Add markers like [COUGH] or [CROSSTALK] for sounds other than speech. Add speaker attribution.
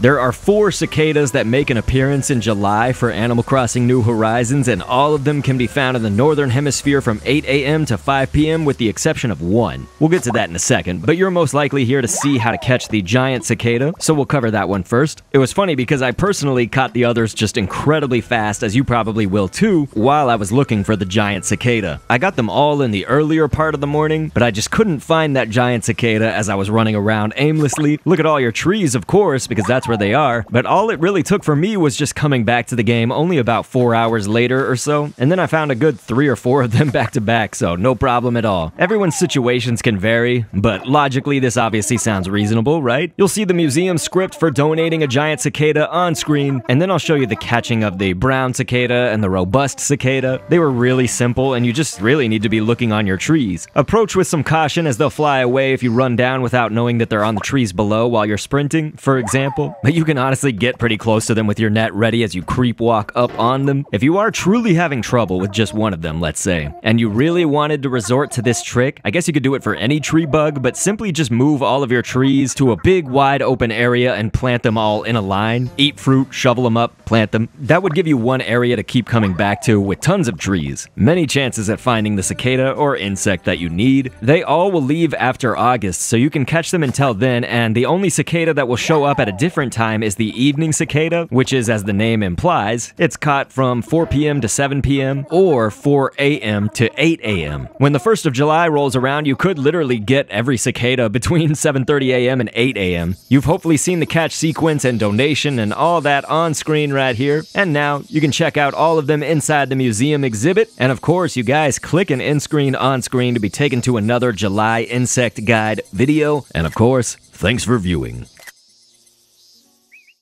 Speaker 1: There are four cicadas that make an appearance in July for Animal Crossing New Horizons, and all of them can be found in the Northern Hemisphere from 8 a.m. to 5 p.m., with the exception of one. We'll get to that in a second, but you're most likely here to see how to catch the giant cicada, so we'll cover that one first. It was funny because I personally caught the others just incredibly fast, as you probably will too, while I was looking for the giant cicada. I got them all in the earlier part of the morning, but I just couldn't find that giant cicada as I was running around aimlessly. Look at all your trees, of course, because that's where they are, but all it really took for me was just coming back to the game only about four hours later or so, and then I found a good three or four of them back to back, so no problem at all. Everyone's situations can vary, but logically this obviously sounds reasonable, right? You'll see the museum script for donating a giant cicada on screen, and then I'll show you the catching of the brown cicada and the robust cicada. They were really simple, and you just really need to be looking on your trees. Approach with some caution as they'll fly away if you run down without knowing that they're on the trees below while you're sprinting, for example. [LAUGHS] But you can honestly get pretty close to them with your net ready as you creep walk up on them. If you are truly having trouble with just one of them, let's say, and you really wanted to resort to this trick, I guess you could do it for any tree bug, but simply just move all of your trees to a big wide open area and plant them all in a line. Eat fruit, shovel them up, plant them. That would give you one area to keep coming back to with tons of trees. Many chances at finding the cicada or insect that you need. They all will leave after August, so you can catch them until then, and the only cicada that will show up at a different time is the evening cicada, which is as the name implies. It's caught from 4 p.m. to 7 p.m. or 4 a.m. to 8 a.m. When the 1st of July rolls around, you could literally get every cicada between [LAUGHS] 7:30 a.m. and 8 a.m. You've hopefully seen the catch sequence and donation and all that on screen right here. And now you can check out all of them inside the museum exhibit. And of course, you guys click an in screen on screen to be taken to another July insect guide video. And of course, thanks for viewing.